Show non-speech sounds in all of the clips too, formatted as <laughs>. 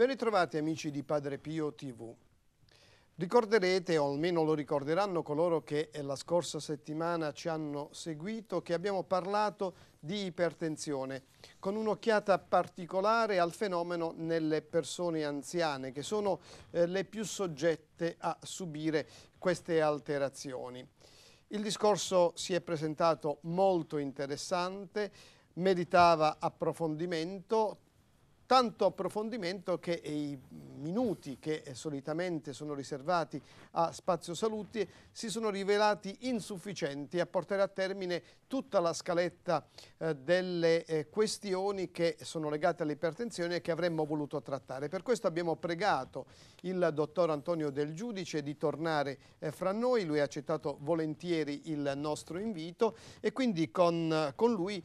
Ben ritrovati amici di Padre Pio TV. Ricorderete, o almeno lo ricorderanno coloro che la scorsa settimana ci hanno seguito, che abbiamo parlato di ipertensione, con un'occhiata particolare al fenomeno nelle persone anziane, che sono eh, le più soggette a subire queste alterazioni. Il discorso si è presentato molto interessante, meritava approfondimento, tanto approfondimento che i minuti che solitamente sono riservati a Spazio Saluti si sono rivelati insufficienti a portare a termine tutta la scaletta eh, delle eh, questioni che sono legate all'ipertensione e che avremmo voluto trattare. Per questo abbiamo pregato il dottor Antonio Del Giudice di tornare eh, fra noi, lui ha accettato volentieri il nostro invito e quindi con, con lui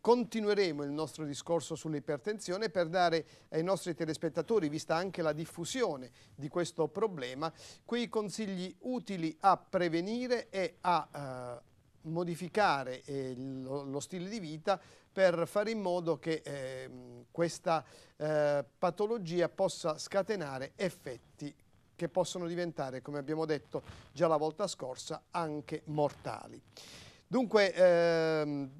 continueremo il nostro discorso sull'ipertensione per dare ai nostri telespettatori, vista anche la diffusione di questo problema, quei consigli utili a prevenire e a eh, modificare eh, lo, lo, stile di vita per fare in modo che eh, questa patologia possa scatenare effetti che possono diventare, come abbiamo detto già la volta scorsa, anche mortali. Dunque, ehm,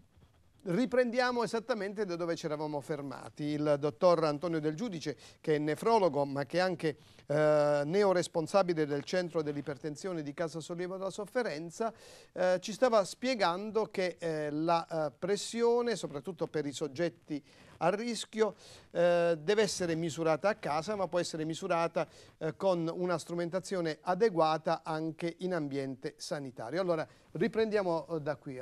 Riprendiamo esattamente da dove ci eravamo fermati. Il dottor Antonio Del Giudice, che è nefrologo ma che è anche eh, neoresponsabile del centro dell'ipertensione di Casa Sollievo della Sofferenza, eh, ci stava spiegando che eh, la eh, pressione, soprattutto per i soggetti a rischio, eh, deve essere misurata a casa ma può essere misurata eh, con una strumentazione adeguata anche in ambiente sanitario. Allora riprendiamo da qui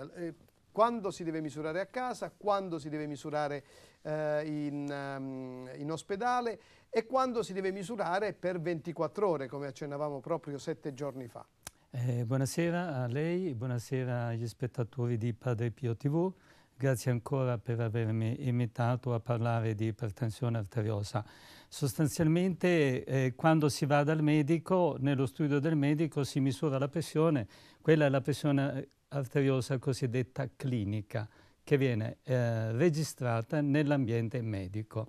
quando si deve misurare a casa, quando si deve misurare eh, in, um, in, ospedale e quando si deve misurare per 24 ore, come accennavamo proprio sette giorni fa. Eh, buonasera a lei, buonasera agli spettatori di Padre Pio TV. Grazie ancora per avermi invitato a parlare di ipertensione arteriosa. Sostanzialmente eh, quando si va dal medico, nello studio del medico si misura la pressione, quella è la pressione arteriosa cosiddetta clinica che viene eh, registrata nell'ambiente medico.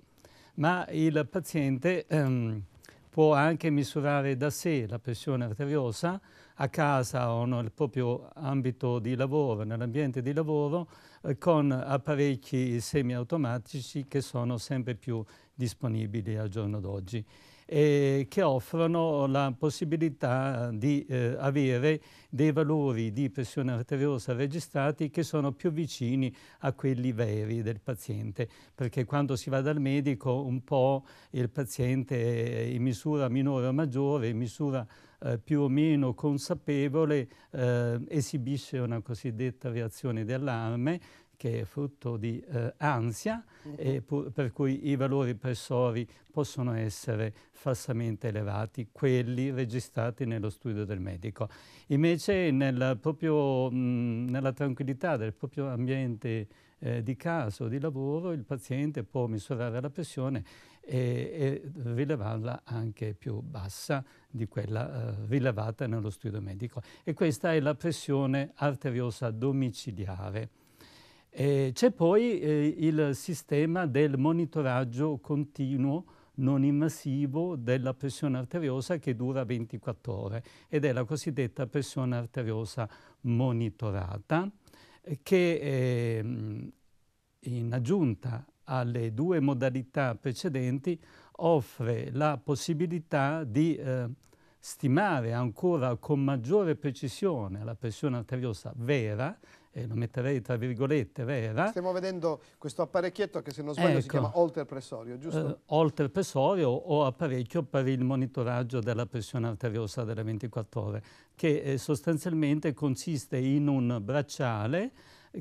Ma il paziente ehm, può anche misurare da sé la pressione arteriosa a casa o nel proprio ambito di lavoro, nell'ambiente di lavoro, eh, con apparecchi semiautomatici che sono sempre più disponibili al giorno d'oggi eh, che offrono la possibilità di eh, avere dei valori di pressione arteriosa registrati che sono più vicini a quelli veri del paziente, perché quando si va dal medico un po' il paziente in misura minore o maggiore, in misura eh, più o meno consapevole, eh, esibisce una cosiddetta reazione di allarme, che è frutto di eh, ansia, -huh. per cui i valori pressori possono essere falsamente elevati, quelli registrati nello studio del medico. Invece nel proprio, mh, nella tranquillità del proprio ambiente eh, di casa o di lavoro il paziente può misurare la pressione e, e rilevarla anche più bassa di quella eh, rilevata nello studio medico. E questa è la pressione arteriosa domiciliare. C'è poi eh, il sistema del monitoraggio continuo non invasivo della pressione arteriosa che dura 24 ore ed è la cosiddetta pressione arteriosa monitorata che eh, in aggiunta alle due modalità precedenti offre la possibilità di eh, stimare ancora con maggiore precisione la pressione arteriosa vera eh, lo metterei tra virgolette, vera. Stiamo vedendo questo apparecchietto che se non sbaglio ecco, si chiama Holter pressorio, giusto? Eh, Holter pressorio o apparecchio per il monitoraggio della pressione arteriosa delle 24 ore, che eh, sostanzialmente consiste in un bracciale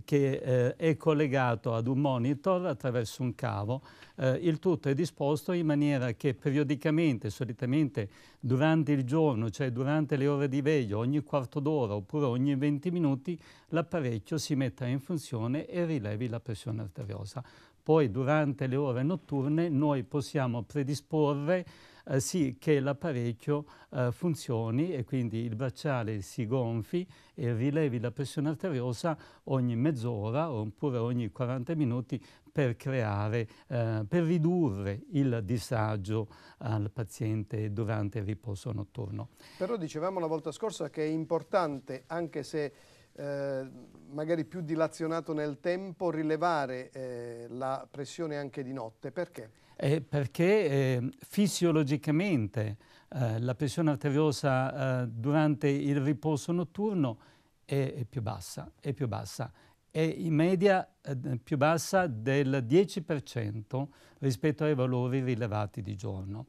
che eh, è collegato ad un monitor attraverso un cavo. Eh, il tutto è disposto in maniera che periodicamente, solitamente durante il giorno, cioè durante le ore di veglio, ogni quarto d'ora oppure ogni 20 minuti, l'apparecchio si metta in funzione e rilevi la pressione arteriosa. Poi durante le ore notturne noi possiamo predisporre eh, sì che l'apparecchio eh, funzioni e quindi il bracciale si gonfi e rilevi la pressione arteriosa ogni mezz'ora oppure ogni 40 minuti per creare, eh, per ridurre il disagio al paziente durante il riposo notturno. Però dicevamo la volta scorsa che è importante, anche se eh, magari più dilazionato nel tempo, rilevare eh, la pressione anche di notte. Perché? Eh, perché eh, fisiologicamente eh, la pressione arteriosa durante il riposo notturno è, è, più bassa, è più bassa è in media eh, più bassa del 10% rispetto ai valori rilevati di giorno.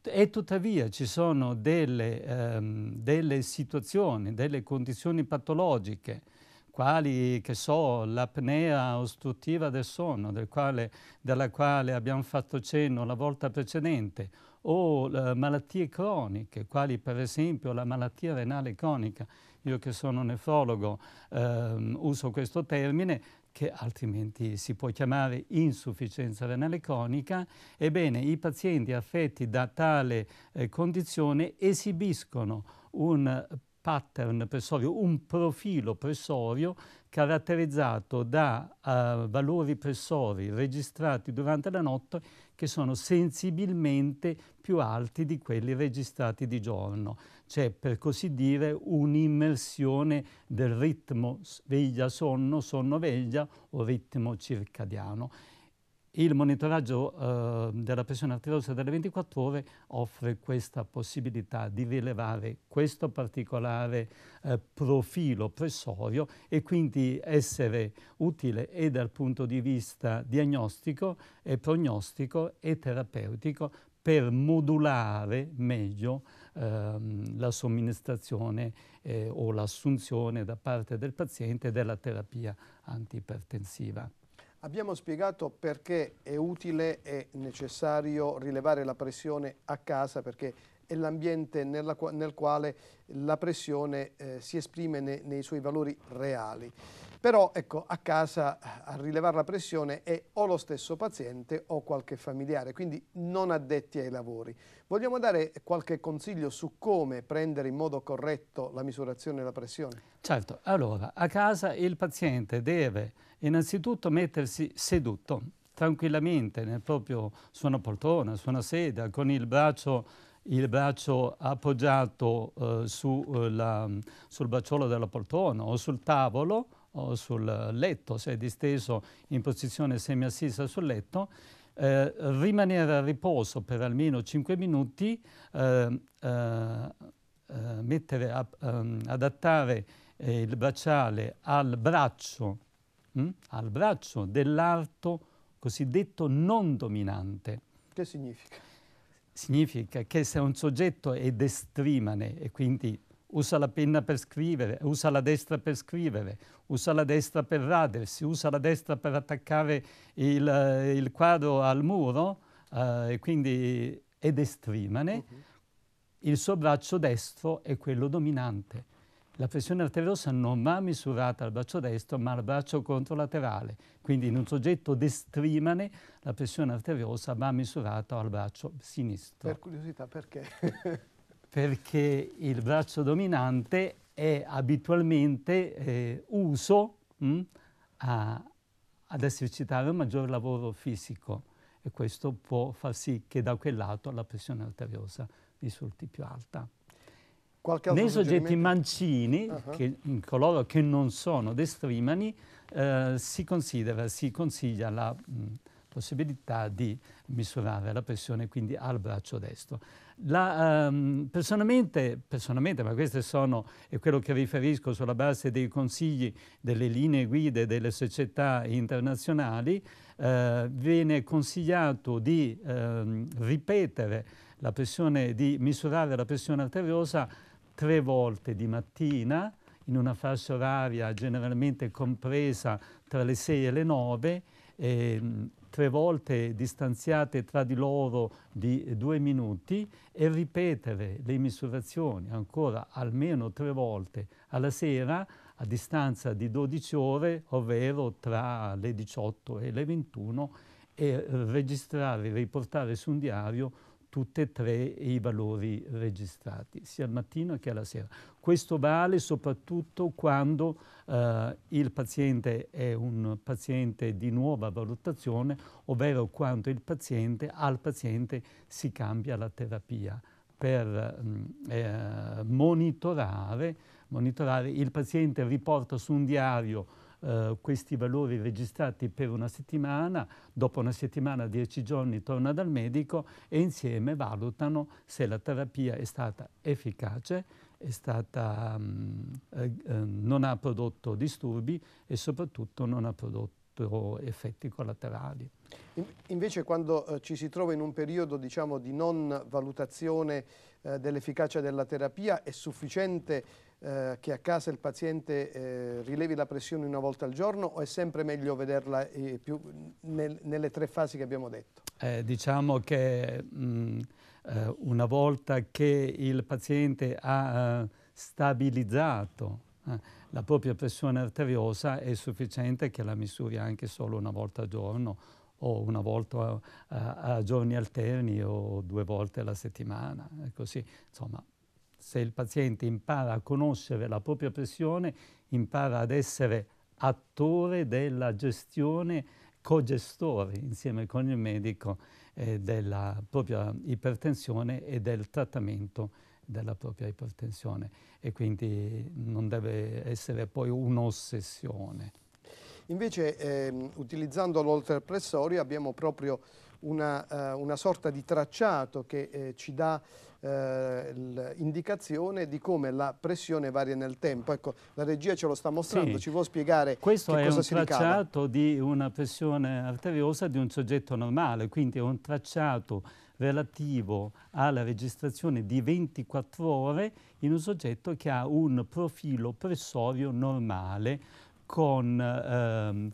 E tuttavia ci sono delle, ehm, delle situazioni, delle condizioni patologiche, quali, che so, l'apnea ostruttiva del sonno, del quale, della quale abbiamo fatto cenno la volta precedente, o eh, malattie croniche, quali per esempio la malattia renale cronica, io che sono nefrologo ehm, uso questo termine, che altrimenti si può chiamare insufficienza renale cronica, ebbene i pazienti affetti da tale eh, condizione esibiscono un pattern pressorio, un profilo pressorio caratterizzato da uh, valori pressori registrati durante la notte che sono sensibilmente più alti di quelli registrati di giorno. C'è per così dire un'immersione del ritmo sveglia-sonno, sonno-veglia o ritmo circadiano. Il monitoraggio eh, della pressione arteriosa delle 24 ore offre questa possibilità di rilevare questo particolare eh, profilo pressorio e quindi essere utile e dal punto di vista diagnostico e prognostico e terapeutico per modulare meglio ehm, la somministrazione eh, o l'assunzione da parte del paziente della terapia antipertensiva. Abbiamo spiegato perché è utile e necessario rilevare la pressione a casa perché è l'ambiente nel quale la pressione eh, si esprime ne, nei suoi valori reali. Però ecco, a casa a rilevare la pressione è o lo stesso paziente o qualche familiare, quindi non addetti ai lavori. Vogliamo dare qualche consiglio su come prendere in modo corretto la misurazione della pressione? Certo, allora a casa il paziente deve innanzitutto mettersi seduto tranquillamente nel proprio, su una poltrona, su una sedia, con il braccio, il braccio appoggiato eh, su, eh, la, sul bracciolo della poltrona o sul tavolo o sul letto, se è disteso in posizione semiassisa sul letto, eh, rimanere a riposo per almeno 5 minuti, eh, eh, eh, mettere a, ehm, adattare il bracciale al braccio mh? Mm? al braccio dell'arto cosiddetto non dominante. Che significa? Significa che se un soggetto è destrimane e quindi usa la penna per scrivere, usa la destra per scrivere, usa la destra per radersi, usa la destra per attaccare il, il quadro al muro eh, e quindi è destrimane, uh-huh. il suo braccio destro è quello dominante. La pressione arteriosa non va misurata al braccio destro, ma al braccio controlaterale. Quindi in un soggetto destrimane la pressione arteriosa va misurata al braccio sinistro. Per curiosità, perché? Perché il braccio dominante è abitualmente eh, uso mh, hm, a, ad esercitare un maggior lavoro fisico e questo può far sì che da quel lato la pressione arteriosa risulti più alta. Nei soggetti mancini, uh -huh. che, coloro che non sono destrimani, eh, si considera, si consiglia la mh, possibilità di misurare la pressione quindi al braccio destro. La, um, personalmente, personalmente, ma questo sono, è quello che riferisco sulla base dei consigli delle linee guide delle società internazionali, eh, viene consigliato di eh, ripetere la pressione, di misurare la pressione arteriosa tre volte di mattina in una fascia oraria generalmente compresa tra le 6 e le 9, eh, tre volte distanziate tra di loro di due minuti e ripetere le misurazioni ancora almeno tre volte alla sera a distanza di 12 ore, ovvero tra le 18 e le 21, e registrare, riportare su un diario tutti e tre i valori registrati, sia al mattino che alla sera. Questo vale soprattutto quando eh, il paziente è un paziente di nuova valutazione, ovvero quando paziente, al paziente si cambia la terapia per mm, eh, monitorare, monitorare, il paziente riporta su un diario eh, questi valori registrati per una settimana, dopo una settimana, dieci giorni, torna dal medico e insieme valutano se la terapia è stata efficace, è stata, um, eh, eh, non ha prodotto disturbi e soprattutto non ha prodotto effetti collaterali. invece quando eh, ci si trova in un periodo diciamo, di non valutazione eh, dell'efficacia della terapia è sufficiente eh, che a casa il paziente eh, rilevi la pressione una volta al giorno o è sempre meglio vederla eh, più nel, nelle tre fasi che abbiamo detto? Eh, diciamo che mh, eh, una volta che il paziente ha stabilizzato la propria pressione arteriosa è sufficiente che la misuri anche solo una volta al giorno o una volta a, a giorni alterni o due volte alla settimana. Così, insomma, se il paziente impara a conoscere la propria pressione, impara ad essere attore della gestione, co-gestore insieme con il medico eh, della propria ipertensione e del trattamento della propria ipertensione e quindi non deve essere poi un'ossessione. Invece ehm, utilizzando l'oltrepressorio abbiamo proprio una, uh, una, sorta di tracciato che eh, ci dà eh, l'indicazione di come la pressione varia nel tempo. Ecco, la regia ce lo sta mostrando, sì. ci può spiegare Questo che cosa si ricava? Questo è un tracciato di una pressione arteriosa di un soggetto normale, quindi è un tracciato relativo alla registrazione di 24 ore in un soggetto che ha un profilo pressorio normale con ehm,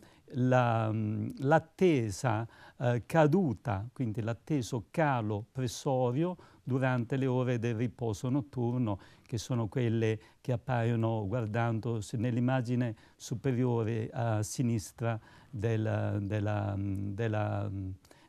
l'attesa la, eh, caduta, quindi l'atteso calo pressorio durante le ore del riposo notturno, che sono quelle che appaiono guardando nell'immagine superiore a sinistra della, della, della,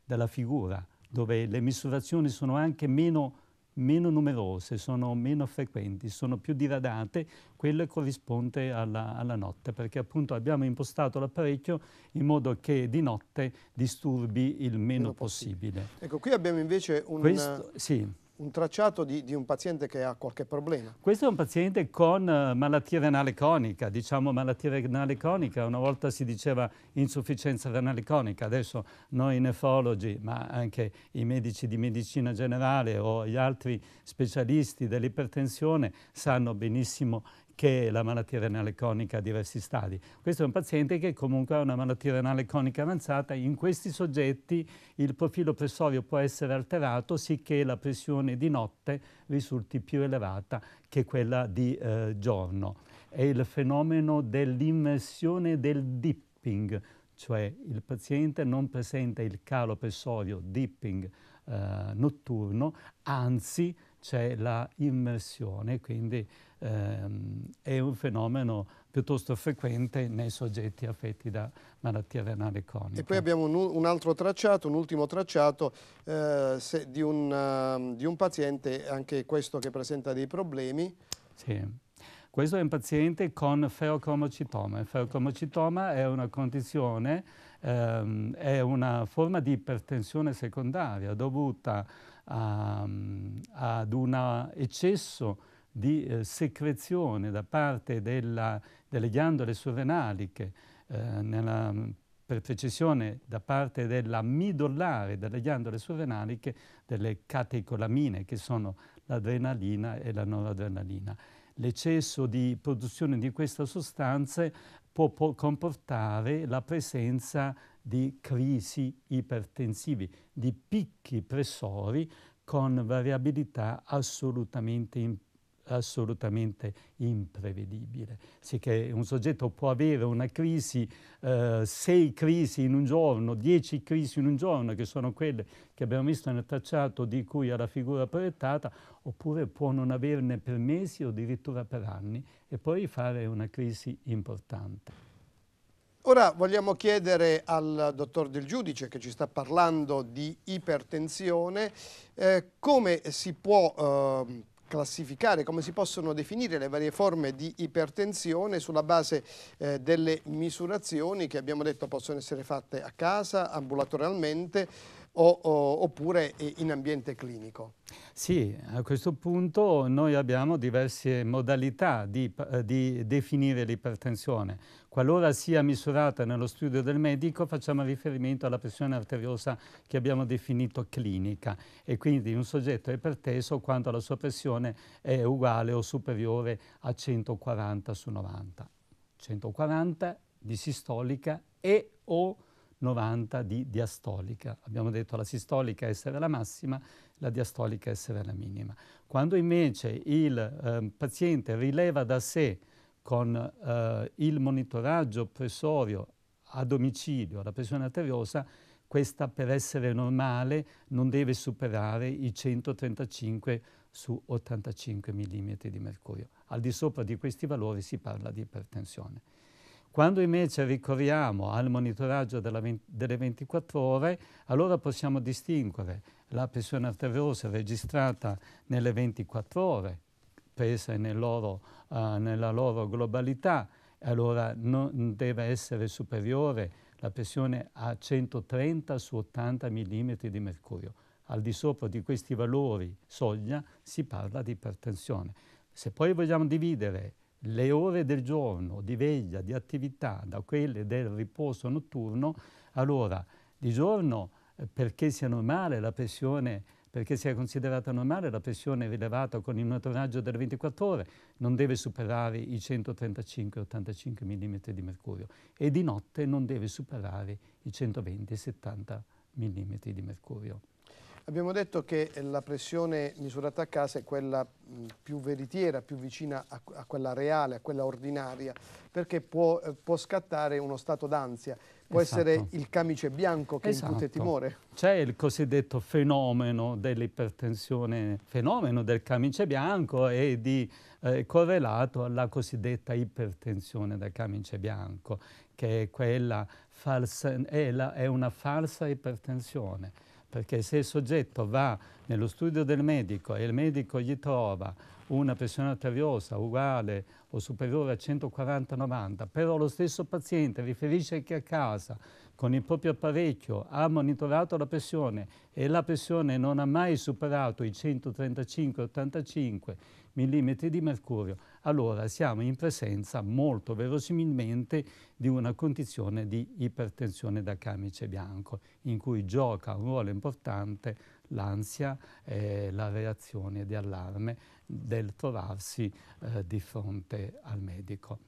della, figura, dove le misurazioni sono anche meno, meno numerose, sono meno frequenti, sono più diradate, quello corrisponde alla, alla, notte, perché appunto abbiamo impostato l'apparecchio in modo che di notte disturbi il meno, meno possibile. possibile. Ecco, qui abbiamo invece un... Questo, sì un tracciato di, di, un paziente che ha qualche problema. Questo è un paziente con uh, malattia renale cronica, diciamo malattia renale cronica, una volta si diceva insufficienza renale cronica, adesso noi nefrologi, ma anche i medici di medicina generale o gli altri specialisti dell'ipertensione sanno benissimo che la malattia renale cronica ha diversi stadi. Questo è un paziente che comunque ha una malattia renale cronica avanzata. In questi soggetti il profilo pressorio può essere alterato sicché la pressione di notte risulti più elevata che quella di eh, giorno. È il fenomeno dell'immersione del dipping, cioè il paziente non presenta il calo pressorio dipping eh, notturno, anzi c'è la immersione, quindi ehm, è un fenomeno piuttosto frequente nei soggetti affetti da malattia renale cronica. E poi abbiamo un, un altro tracciato, un ultimo tracciato eh, se, di, un, uh, di un paziente, anche questo che presenta dei problemi. Sì. Questo è un paziente con feocromocitoma. Il feocromocitoma è una condizione, ehm, è una forma di ipertensione secondaria dovuta a, ad un eccesso di eh, secrezione da parte della, delle ghiandole surrenaliche, eh, nella, per precisione da parte della midollare delle ghiandole surrenaliche, delle catecolamine che sono l'adrenalina e la noradrenalina. L'eccesso di produzione di queste sostanze può, può comportare la presenza di crisi ipertensivi, di picchi pressori con variabilità assolutamente importanti assolutamente imprevedibile. Sì che un soggetto può avere una crisi, eh, sei crisi in un giorno, dieci crisi in un giorno, che sono quelle che abbiamo visto nel tracciato di cui ha la figura proiettata, oppure può non averne per mesi o addirittura per anni e poi fare una crisi importante. Ora vogliamo chiedere al dottor Del Giudice che ci sta parlando di ipertensione eh, come si può eh, classificare, come si possono definire le varie forme di ipertensione sulla base eh, delle misurazioni che abbiamo detto possono essere fatte a casa, ambulatorialmente o, o, oppure in ambiente clinico. Sì, a questo punto noi abbiamo diverse modalità di, eh, di definire l'ipertensione. Qualora sia misurata nello studio del medico facciamo riferimento alla pressione arteriosa che abbiamo definito clinica e quindi un soggetto è iperteso quando la sua pressione è uguale o superiore a 140 su 90. 140 di sistolica e o 90 di diastolica. Abbiamo detto la sistolica essere la massima, la diastolica essere la minima. Quando invece il eh, paziente rileva da sé con eh, il monitoraggio pressorio a domicilio la pressione arteriosa, questa per essere normale non deve superare i 135 su 85 mm di mercurio. Al di sopra di questi valori si parla di ipertensione. Quando invece ricorriamo al monitoraggio delle 24 ore, allora possiamo distinguere la pressione arteriosa registrata nelle 24 ore, presa loro, uh, nella loro globalità, allora non deve essere superiore la pressione a 130 su 80 mm di mercurio. Al di sopra di questi valori soglia si parla di ipertensione. Se poi vogliamo dividere le ore del giorno di veglia, di attività, da quelle del riposo notturno, allora di giorno eh, perché sia normale la pressione, perché sia considerata normale la pressione rilevata con il monitoraggio delle 24 ore, non deve superare i 135-85 mm di mercurio e di notte non deve superare i 120-70 mm di mercurio. Abbiamo detto che la pressione misurata a casa è quella più veritiera, più vicina a, a quella reale, a quella ordinaria, perché può, eh, può scattare uno stato d'ansia. Può esatto. essere il camice bianco che esatto. incute timore. C'è il cosiddetto fenomeno dell'ipertensione, fenomeno del camice bianco e di, eh, correlato alla cosiddetta ipertensione del camice bianco, che è, quella falsa, è, la, è una falsa ipertensione perché se il soggetto va nello studio del medico e il medico gli trova una pressione arteriosa uguale o superiore a 140-90, però lo stesso paziente riferisce che a casa con il proprio apparecchio ha monitorato la pressione e la pressione non ha mai superato i 135-85 mm di mercurio, allora siamo in presenza molto verosimilmente di una condizione di ipertensione da camice bianco, in cui gioca un ruolo importante l'ansia e la reazione di allarme del trovarsi eh, di fronte al medico.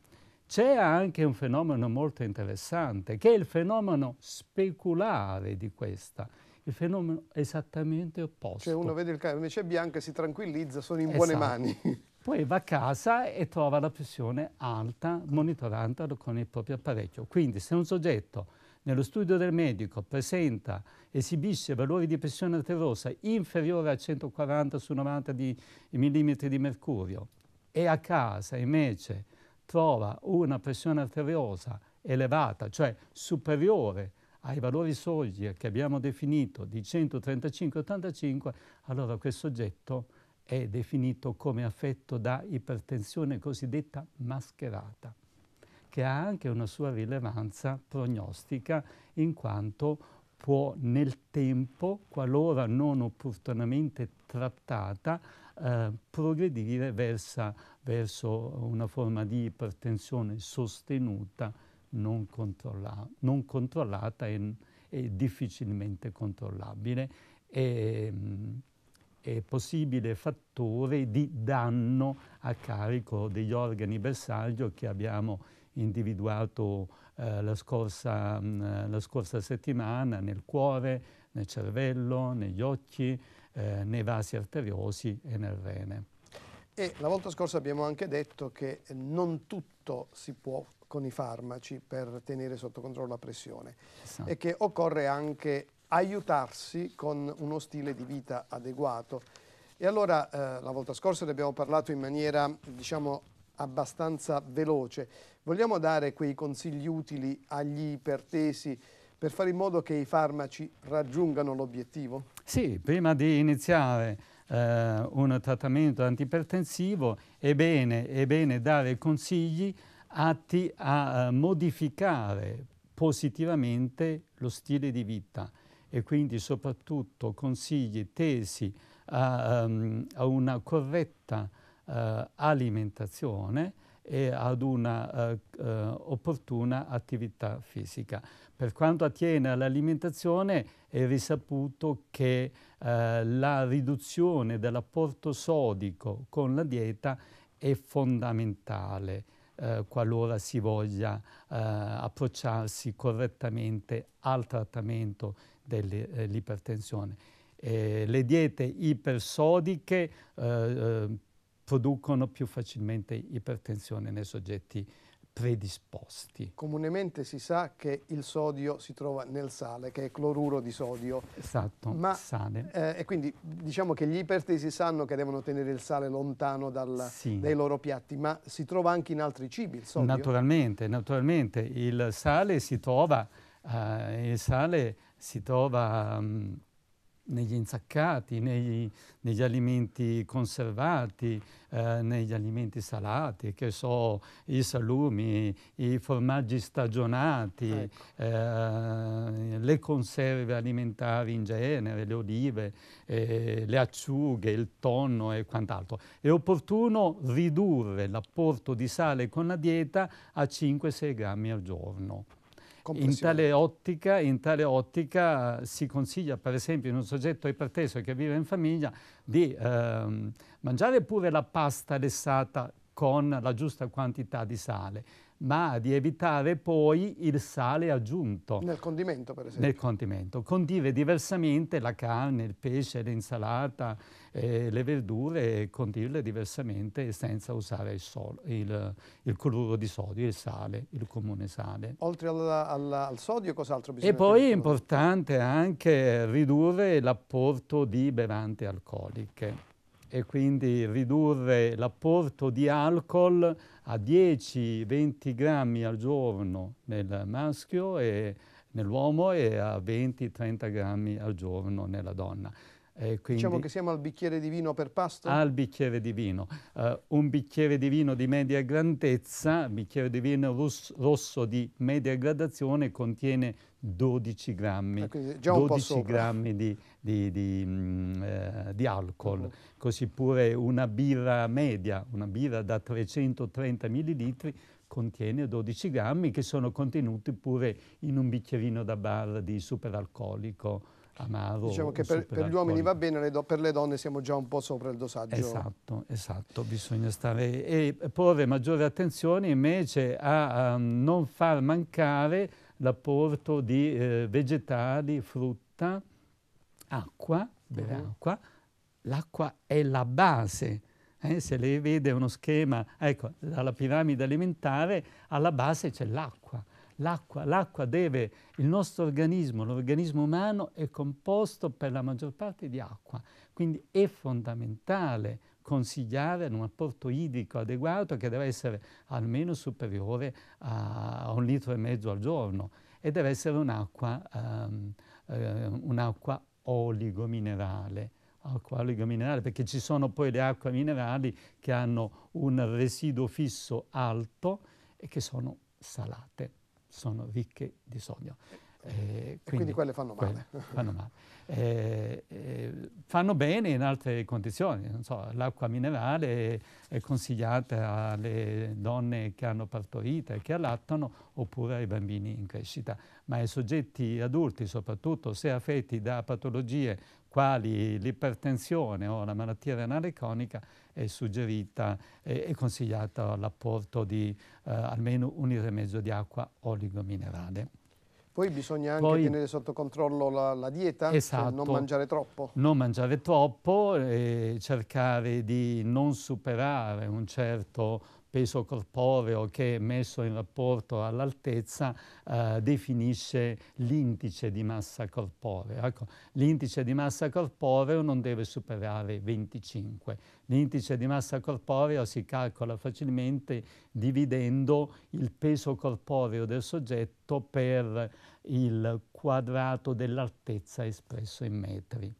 C'è anche un fenomeno molto interessante, che è il fenomeno speculare di questa, il fenomeno esattamente opposto. Cioè uno vede il camice bianco e si tranquillizza, sono in esatto. buone mani. Poi va a casa e trova la pressione alta monitorandolo con il proprio apparecchio. Quindi se un soggetto nello studio del medico presenta, esibisce valori di pressione arteriosa inferiore a 140 su 90 di, mm di mercurio e a casa invece trova una pressione arteriosa elevata, cioè superiore ai valori soglia che abbiamo definito di 135-85, allora quel soggetto è definito come affetto da ipertensione cosiddetta mascherata, che ha anche una sua rilevanza prognostica in quanto può nel tempo, qualora non opportunamente trattata, eh, progredire versa, verso una forma di ipertensione sostenuta, non, controlla non controllata e, e, difficilmente controllabile. E, mh, è possibile fattore di danno a carico degli organi bersaglio che abbiamo individuato eh, la, scorsa, mh, la, scorsa, settimana nel cuore, nel cervello, negli occhi, eh, nei vasi arteriosi e nel rene. E la volta scorsa abbiamo anche detto che non tutto si può con i farmaci per tenere sotto controllo la pressione esatto. e che occorre anche aiutarsi con uno stile di vita adeguato. E allora eh, la volta scorsa ne abbiamo parlato in maniera diciamo abbastanza veloce. Vogliamo dare quei consigli utili agli ipertesi per fare in modo che i farmaci raggiungano l'obiettivo? Sì, prima di iniziare eh, un trattamento antipertensivo è bene, è bene dare consigli atti a uh, modificare positivamente lo stile di vita e quindi soprattutto consigli tesi a, um, a una corretta uh, alimentazione e ad una uh, opportuna attività fisica. Per quanto attiene all'alimentazione è risaputo che la riduzione dell'apporto sodico con la dieta è fondamentale eh, qualora si voglia eh, approcciarsi correttamente al trattamento dell'ipertensione. Eh, le diete ipersodiche eh, eh, producono più facilmente ipertensione nei soggetti predisposti. Comunemente si sa che il sodio si trova nel sale, che è cloruro di sodio. Esatto, Ma, sale. Eh, e quindi diciamo che gli ipertesi sanno che devono tenere il sale lontano dal, sì. dai loro piatti, ma si trova anche in altri cibi il sodio? Naturalmente, naturalmente. Il sale si trova, uh, il sale si trova um, negli insaccati, negli, negli alimenti conservati, eh, negli alimenti salati, che so, i salumi, i formaggi stagionati, ecco. eh, le conserve alimentari in genere, le olive, eh, le acciughe, il tonno e quant'altro. È opportuno ridurre l'apporto di sale con la dieta a 5-6 grammi al giorno. In tale, ottica, in tale, ottica, si consiglia, per esempio, in un soggetto iperteso che vive in famiglia, di ehm, mangiare pure la pasta lessata con la giusta quantità di sale, ma di evitare poi il sale aggiunto. Nel condimento, per esempio. Nel condimento. Condire diversamente la carne, il pesce, l'insalata, eh, le verdure, condirle diversamente senza usare il, sol, il, il, cloruro di sodio, il sale, il comune sale. Oltre alla, alla, al sodio, cos'altro bisogna E poi è importante anche ridurre l'apporto di bevande alcoliche e quindi ridurre l'apporto di alcol a 10-20 grammi al giorno nel maschio e nell'uomo e a 20-30 grammi al giorno nella donna. Diciamo che siamo al bicchiere di vino per pasto? Al bicchiere di vino. Uh, un bicchiere di vino di media grandezza, bicchiere di vino rosso di media gradazione contiene 12 grammi, 12 grammi di, di, di, mm, eh, di alcol. Uh -huh. Così pure una birra media, una birra da 330 millilitri, contiene 12 grammi che sono contenuti pure in un bicchierino da bar di superalcolico amaro. Diciamo che per, per gli uomini va bene, le do, per le donne siamo già un po' sopra il dosaggio. Esatto, esatto, bisogna stare e porre maggiore attenzione invece a, a non far mancare l'apporto di eh, vegetali, frutta, acqua, bere uh -huh. acqua. L'acqua è la base. Eh, se lei vede uno schema, ecco, dalla piramide alimentare, alla base c'è l'acqua l'acqua. L'acqua deve, il nostro organismo, l'organismo umano è composto per la maggior parte di acqua, quindi è fondamentale consigliare un apporto idrico adeguato che deve essere almeno superiore a, un litro e mezzo al giorno e deve essere un'acqua, um, uh, un'acqua oligominerale acqua oligominerale, perché ci sono poi le acque minerali che hanno un residuo fisso alto e che sono salate sono ricche di sodio. Eh, quindi, quindi, quelle fanno male. Quelle <laughs> fanno, male. Eh, eh, fanno bene in altre condizioni, so, l'acqua minerale è, consigliata alle donne che hanno partorito e che allattano oppure ai bambini in crescita, ma ai soggetti adulti, soprattutto se affetti da patologie quali l'ipertensione o la malattia renale cronica, è suggerita e è consigliata l'apporto di eh, almeno un litro e mezzo di acqua oligominerale. Poi bisogna anche Poi, tenere sotto controllo la, la dieta, esatto, cioè non mangiare troppo. Non mangiare troppo e cercare di non superare un certo peso corporeo che messo in rapporto all'altezza eh, definisce l'indice di massa corporea. Ecco, l'indice di massa corporeo non deve superare 25. L'indice di massa corporea si calcola facilmente dividendo il peso corporeo del soggetto per il quadrato dell'altezza espresso in metri.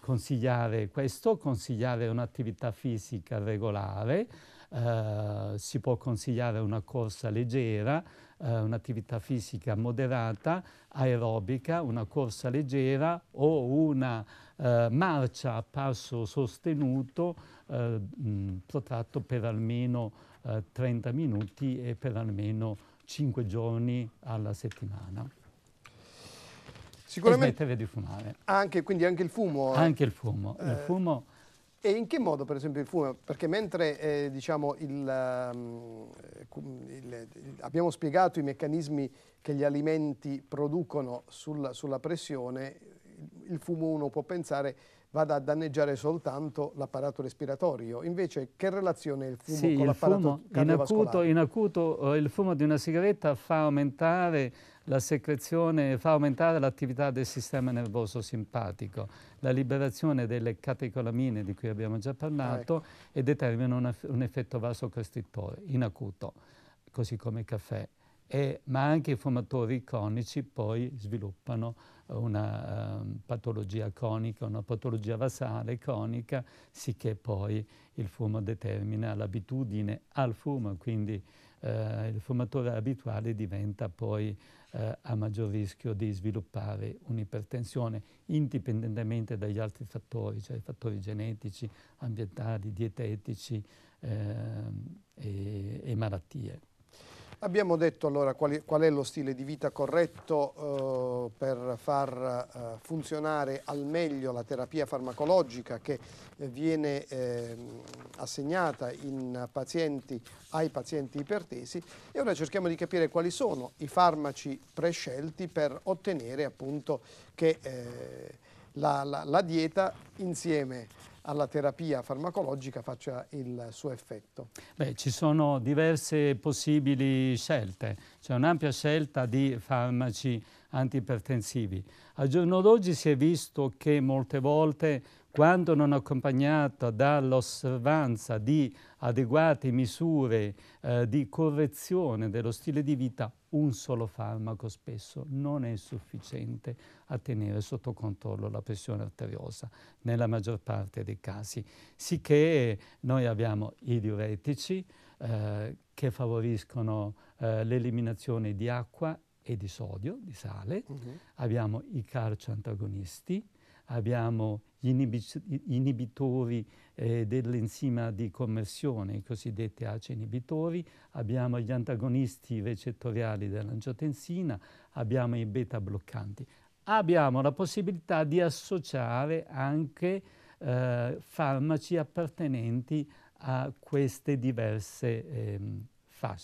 Consigliare questo, consigliare un'attività fisica regolare, eh, si può consigliare una corsa leggera, eh, un'attività fisica moderata, aerobica, una corsa leggera o una eh, marcia a passo sostenuto eh, mh, protratto per almeno 30 eh, minuti e per almeno 5 giorni alla settimana. Sicuramente e smettere di fumare. Anche, quindi anche il fumo? Anche il fumo. Il fumo e in che modo, per esempio, il fumo? Perché mentre eh, diciamo, il, um, il, il, abbiamo spiegato i meccanismi che gli alimenti producono sul, sulla pressione, il fumo uno può pensare vada a danneggiare soltanto l'apparato respiratorio. Invece che relazione il fumo sì, con l'apparato cardiovascolare? In acuto, in acuto eh, il fumo di una sigaretta fa aumentare la secrezione fa aumentare l'attività del sistema nervoso simpatico, la liberazione delle catecolamine di cui abbiamo già parlato ah, ecco. e determina una, un effetto vasocostrittore in acuto, così come il caffè. E, ma anche i fumatori cronici poi sviluppano una uh, patologia cronica, una patologia vasale cronica, sicché poi il fumo determina l'abitudine al fumo, quindi uh, il fumatore abituale diventa poi eh, a maggior rischio di sviluppare un'ipertensione indipendentemente dagli altri fattori, cioè fattori genetici, ambientali, dietetici eh, e, e malattie. Abbiamo detto allora qual, qual è lo stile di vita corretto eh, per far eh, funzionare al meglio la terapia farmacologica che eh, viene ehm, assegnata pazienti, ai pazienti ipertesi. E ora cerchiamo di capire quali sono i farmaci prescelti per ottenere appunto che eh, la, la, la dieta insieme alla terapia farmacologica faccia il suo effetto? Beh, ci sono diverse possibili scelte, c'è un'ampia scelta di farmaci antipertensivi. Al giorno d'oggi si è visto che molte volte quando non accompagnata dall'osservanza di adeguate misure eh, di correzione dello stile di vita, un solo farmaco spesso non è sufficiente a tenere sotto controllo la pressione arteriosa nella maggior parte dei casi. Sicché noi abbiamo i diuretici eh, che favoriscono eh, l'eliminazione di acqua e di sodio, di sale, uh -huh. abbiamo i calcio antagonisti, abbiamo gli inibitori eh, dell'enzima di conversione, i cosiddetti ACE inibitori, abbiamo gli antagonisti recettoriali dell'angiotensina, abbiamo i beta bloccanti. Abbiamo la possibilità di associare anche eh, farmaci appartenenti a queste diverse ehm,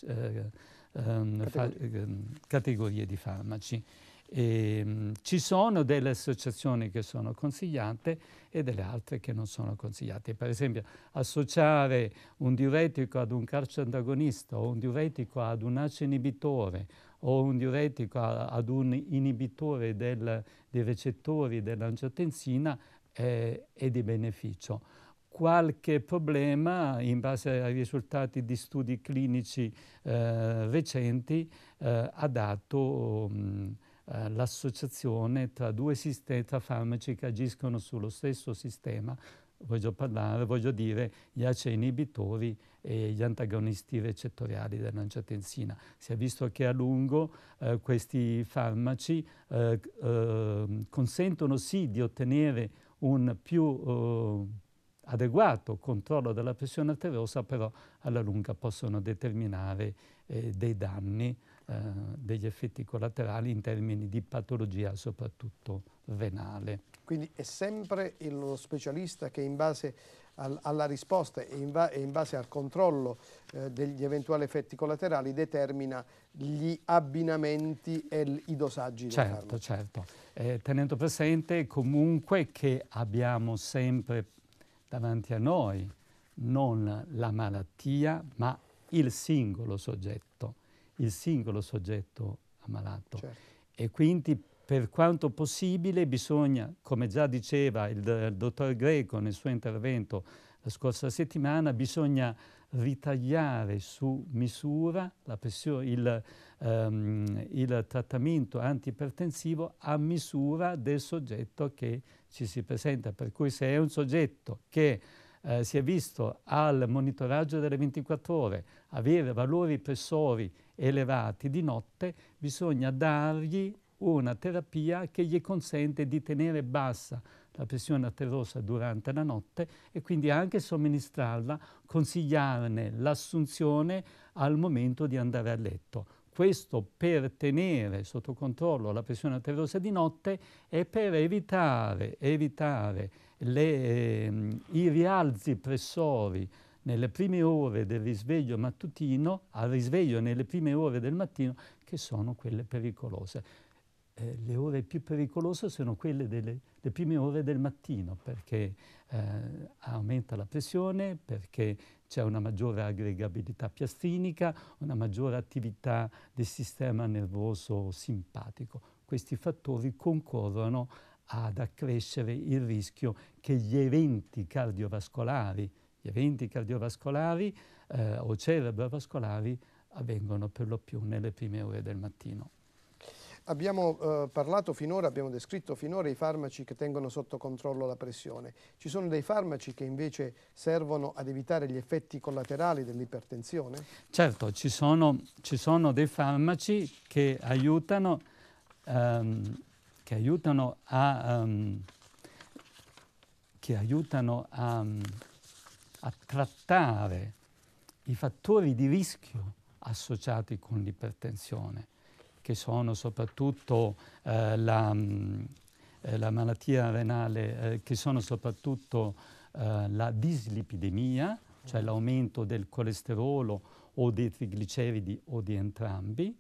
eh, ehm, categorie. categorie di farmaci. E, um, ci sono delle associazioni che sono consigliate e delle altre che non sono consigliate. Per esempio, associare un diuretico ad un calcio o un diuretico ad un ACE inibitore o un diuretico a, ad un inibitore del, dei recettori dell'angiotensina è, è di beneficio qualche problema in base ai risultati di studi clinici eh, recenti eh, ha dato mh, eh, l'associazione tra due sistemi, tra farmaci che agiscono sullo stesso sistema, voglio parlare, voglio dire gli ACE inibitori e gli antagonisti recettoriali dell'angiotensina. Si è visto che a lungo eh, questi farmaci eh, eh, consentono sì di ottenere un più eh, adeguato controllo della pressione arteriosa, però alla lunga possono determinare eh, dei danni eh, degli effetti collaterali in termini di patologia soprattutto renale. Quindi è sempre lo specialista che in base al, alla risposta e in, e in, base al controllo eh, degli eventuali effetti collaterali determina gli abbinamenti e i dosaggi certo, Certo, eh, tenendo presente comunque che abbiamo sempre davanti a noi non la malattia ma il singolo soggetto, il singolo soggetto ammalato. Certo. E quindi per quanto possibile bisogna, come già diceva il, il dottor Greco nel suo intervento la scorsa settimana, bisogna ritagliare su misura il, um, il, trattamento antipertensivo a misura del soggetto che ci si presenta. Per cui se è un soggetto che eh, si è visto al monitoraggio delle 24 ore avere valori pressori elevati di notte, bisogna dargli una terapia che gli consente di tenere bassa la pressione arteriosa durante la notte e quindi anche somministrarla, consigliarne l'assunzione al momento di andare a letto. Questo per tenere sotto controllo la pressione arteriosa di notte e per evitare, evitare le, eh, i rialzi pressori nelle prime ore del risveglio mattutino, al risveglio nelle prime ore del mattino, che sono quelle pericolose eh, le ore più pericolose sono quelle delle prime ore del mattino perché eh, aumenta la pressione, perché c'è una maggiore aggregabilità piastrinica, una maggiore attività del sistema nervoso simpatico. Questi fattori concorrono ad accrescere il rischio che gli eventi cardiovascolari, gli eventi cardiovascolari eh, o cerebrovascolari avvengono per lo più nelle prime ore del mattino. Abbiamo eh, parlato finora, abbiamo descritto finora i farmaci che tengono sotto controllo la pressione. Ci sono dei farmaci che invece servono ad evitare gli effetti collaterali dell'ipertensione? Certo, ci sono, ci sono, dei farmaci che aiutano, um, che aiutano a, um, che aiutano a, a trattare i fattori di rischio associati con l'ipertensione che sono soprattutto eh, la, mh, eh, la, malattia renale, eh, che sono soprattutto eh, la dislipidemia, cioè l'aumento del colesterolo o dei trigliceridi o di entrambi,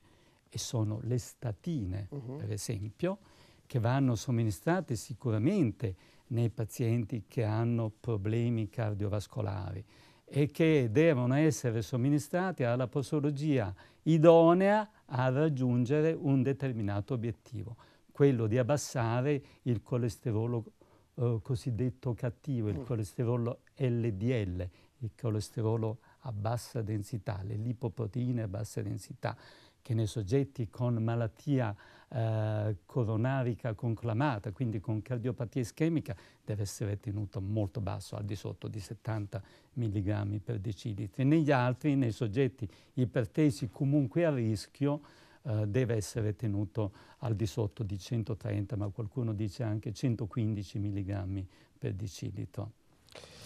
e sono le statine, uh-huh. per esempio, che vanno somministrate sicuramente nei pazienti che hanno problemi cardiovascolari e che devono essere somministrati alla posologia idonea a raggiungere un determinato obiettivo, quello di abbassare il colesterolo eh, cosiddetto cattivo, il mm. colesterolo LDL, il colesterolo a bassa densità, le lipoproteine a bassa densità, che nei soggetti con malattia eh, coronarica conclamata, quindi con cardiopatia ischemica, deve essere tenuto molto basso, al di sotto di 70 mg per decilitri. Negli altri, nei soggetti ipertesi comunque a rischio, eh, deve essere tenuto al di sotto di 130, ma qualcuno dice anche 115 mg per decilitro.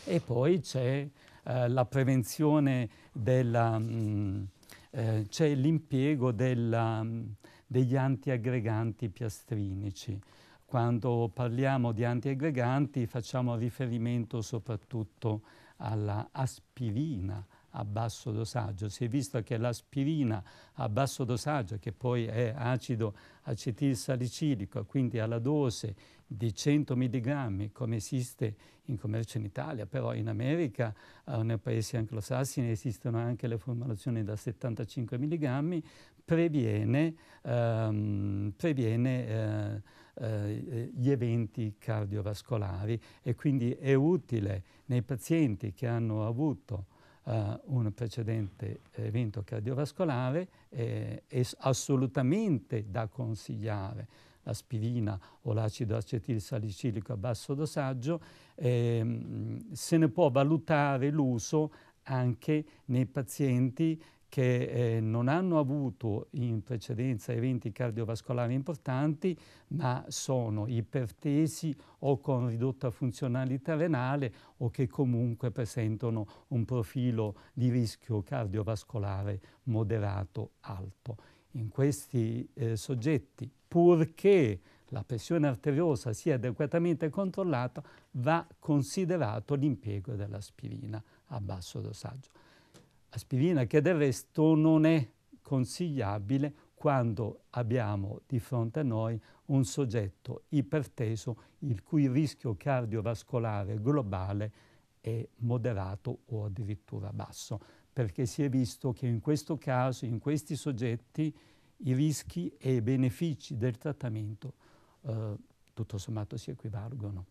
E poi c'è eh, la prevenzione della... Mh, mm, eh, c'è l'impiego della, degli antiaggreganti piastrinici. Quando parliamo di antiaggreganti facciamo riferimento soprattutto alla aspirina a basso dosaggio. Si è visto che l'aspirina a basso dosaggio, che poi è acido acetilsalicilico, quindi alla dose di 100 mg, come esiste in commercio in Italia, però in America, eh, nei paesi anglosassoni, esistono anche le formulazioni da 75 mg, previene, ehm, previene eh, eh, gli eventi cardiovascolari e quindi è utile nei pazienti che hanno avuto Uh, un precedente evento cardiovascolare, eh, è assolutamente da consigliare. L'aspirina o l'acido acetilsalicilico a basso dosaggio, ehm, se ne può valutare l'uso anche nei pazienti che eh, non hanno avuto in precedenza eventi cardiovascolari importanti, ma sono ipertesi o con ridotta funzionalità renale o che comunque presentano un profilo di rischio cardiovascolare moderato alto. In questi eh, soggetti purché la pressione arteriosa sia adeguatamente controllata, va considerato l'impiego dell'aspirina a basso dosaggio. Aspirina che del resto non è consigliabile quando abbiamo di fronte a noi un soggetto iperteso il cui rischio cardiovascolare globale è moderato o addirittura basso perché si è visto che in questo caso, in questi soggetti, i rischi e i benefici del trattamento eh, tutto sommato si equivalgono.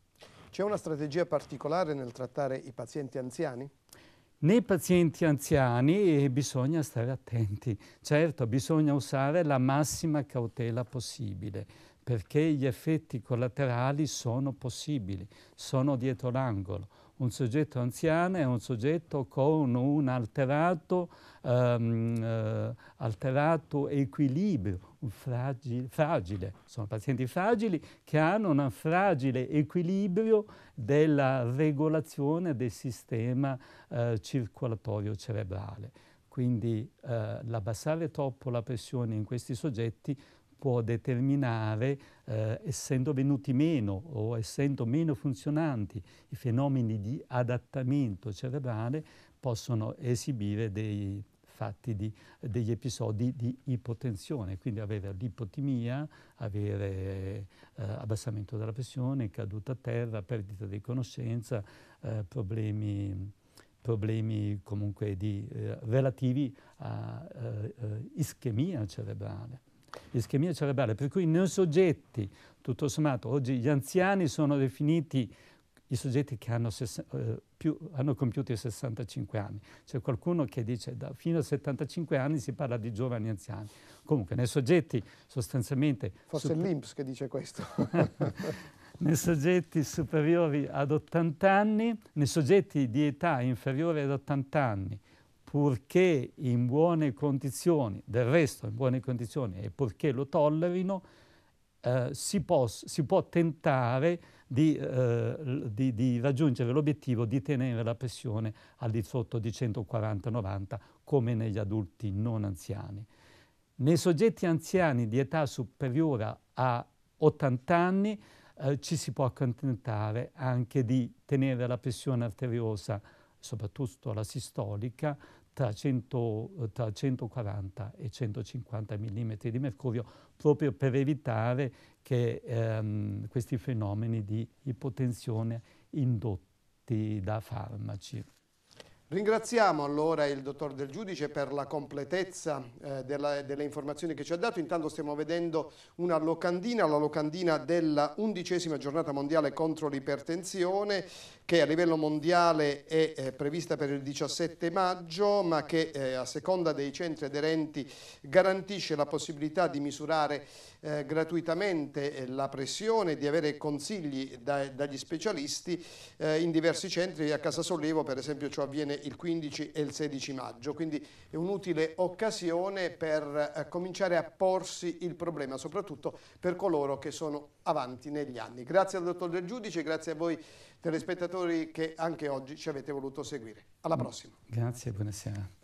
C'è una strategia particolare nel trattare i pazienti anziani? Nei pazienti anziani eh, bisogna stare attenti. Certo, bisogna usare la massima cautela possibile perché gli effetti collaterali sono possibili, sono dietro l'angolo. Un soggetto anziano è un soggetto con un alterato, um, uh, alterato equilibrio, fragile, fragile. Sono pazienti fragili che hanno un fragile equilibrio della regolazione del sistema uh, circolatorio cerebrale. Quindi uh, l'abbassare troppo la pressione in questi soggetti può determinare, eh, essendo venuti meno o essendo meno funzionanti i fenomeni di adattamento cerebrale, possono esibire dei fatti di, degli episodi di ipotensione, quindi avere l'ipotimia, avere eh, abbassamento della pressione, caduta a terra, perdita di conoscenza, eh, problemi, problemi comunque di, eh, relativi a eh, eh, ischemia cerebrale ischemia cerebrale, per cui nei soggetti, tutto sommato, oggi gli anziani sono definiti i soggetti che hanno, eh, più, hanno compiuto i 65 anni. C'è qualcuno che dice che fino a 75 anni si parla di giovani anziani. Comunque, nei soggetti sostanzialmente... Forse è l'Inps che dice questo. <laughs> nei soggetti superiori ad 80 anni, nei soggetti di età inferiore ad 80 anni, purché in buone condizioni, del resto in buone condizioni e purché lo tollerino, eh, si, pos- si, può tentare di, eh, di, di raggiungere l'obiettivo di tenere la pressione al di sotto di 140-90 come negli adulti non anziani. Nei soggetti anziani di età superiore a 80 anni eh, ci si può accontentare anche di tenere la pressione arteriosa, soprattutto la sistolica, tra, 100, tra 140 e 150 mm di mercurio proprio per evitare che ehm, questi fenomeni di ipotensione indotti da farmaci. Ringraziamo allora il dottor Del Giudice per la completezza eh, della, delle informazioni che ci ha dato. Intanto stiamo vedendo una locandina, la locandina della undicesima giornata mondiale contro l'ipertensione che a livello mondiale è eh, prevista per il 17 maggio ma che eh, a seconda dei centri aderenti garantisce la possibilità di misurare eh, gratuitamente eh, la pressione, di avere consigli da, dagli specialisti eh, in diversi centri. A Casa Sollievo per esempio ciò avviene il 15 e il 16 maggio, quindi è un'utile occasione per eh, cominciare a porsi il problema, soprattutto per coloro che sono avanti negli anni. Grazie al dottor Del Giudice, grazie a voi telespettatori che anche oggi ci avete voluto seguire. Alla prossima. Grazie, buonasera.